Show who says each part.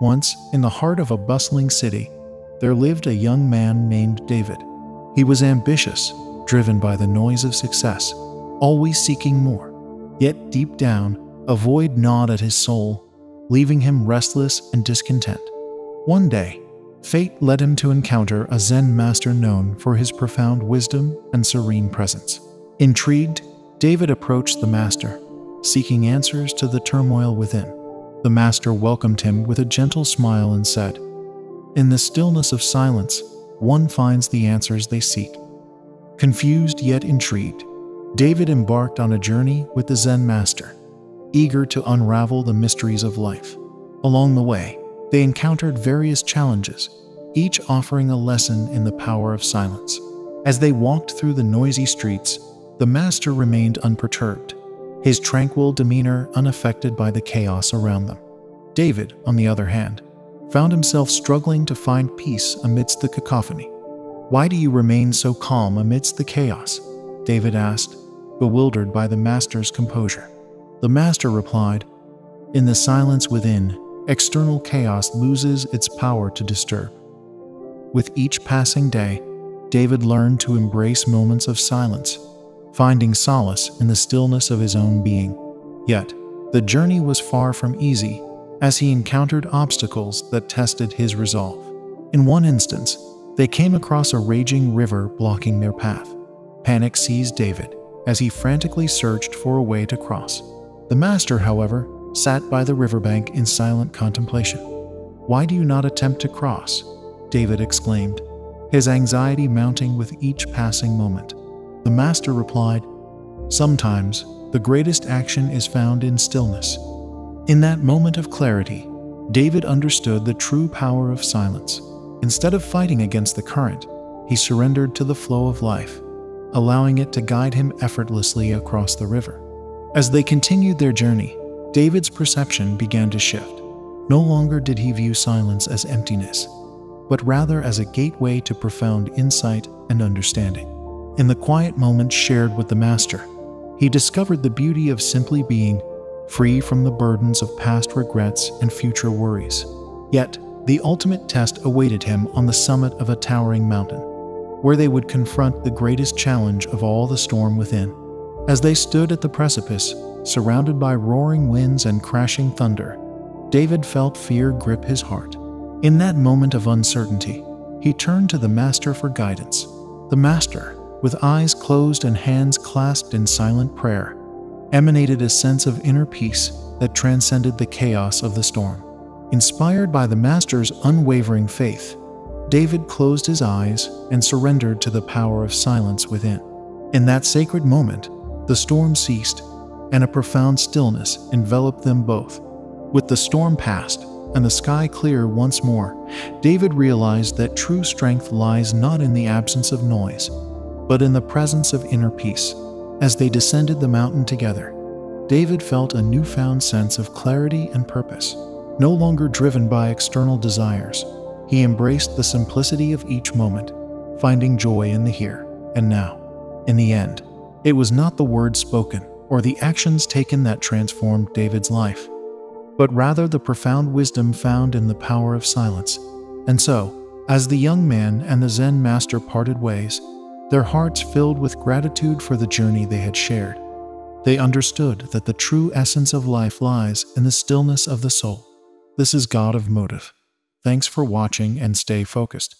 Speaker 1: Once, in the heart of a bustling city, there lived a young man named David. He was ambitious, driven by the noise of success, always seeking more. Yet deep down, a void gnawed at his soul, leaving him restless and discontent. One day, fate led him to encounter a Zen master known for his profound wisdom and serene presence. Intrigued, David approached the master, seeking answers to the turmoil within. The master welcomed him with a gentle smile and said, In the stillness of silence, one finds the answers they seek. Confused yet intrigued, David embarked on a journey with the Zen master, eager to unravel the mysteries of life. Along the way, they encountered various challenges, each offering a lesson in the power of silence. As they walked through the noisy streets, the master remained unperturbed, his tranquil demeanor unaffected by the chaos around them. David, on the other hand, found himself struggling to find peace amidst the cacophony. Why do you remain so calm amidst the chaos? David asked, bewildered by the master's composure. The master replied, In the silence within, external chaos loses its power to disturb. With each passing day, David learned to embrace moments of silence, finding solace in the stillness of his own being. Yet, the journey was far from easy, as he encountered obstacles that tested his resolve. In one instance, they came across a raging river blocking their path. Panic seized David as he frantically searched for a way to cross. The master, however, sat by the riverbank in silent contemplation. Why do you not attempt to cross? David exclaimed, his anxiety mounting with each passing moment. The master replied, Sometimes the greatest action is found in stillness. In that moment of clarity, David understood the true power of silence. Instead of fighting against the current, he surrendered to the flow of life, allowing it to guide him effortlessly across the river. As they continued their journey, David's perception began to shift. No longer did he view silence as emptiness, but rather as a gateway to profound insight and understanding. In the quiet moments shared with the Master, he discovered the beauty of simply being free from the burdens of past regrets and future worries. Yet, the ultimate test awaited him on the summit of a towering mountain, where they would confront the greatest challenge of all the storm within. As they stood at the precipice, surrounded by roaring winds and crashing thunder, David felt fear grip his heart. In that moment of uncertainty, he turned to the Master for guidance. The Master, with eyes closed and hands clasped in silent prayer, emanated a sense of inner peace that transcended the chaos of the storm. Inspired by the Master's unwavering faith, David closed his eyes and surrendered to the power of silence within. In that sacred moment, the storm ceased, and a profound stillness enveloped them both. With the storm past and the sky clear once more, David realized that true strength lies not in the absence of noise, but in the presence of inner peace. As they descended the mountain together, David felt a newfound sense of clarity and purpose. No longer driven by external desires, he embraced the simplicity of each moment, finding joy in the here and now. In the end, it was not the words spoken or the actions taken that transformed David's life, but rather the profound wisdom found in the power of silence. And so, as the young man and the Zen master parted ways, their hearts filled with gratitude for the journey they had shared. They understood that the true essence of life lies in the stillness of the soul. This is God of Motive. Thanks for watching and stay focused.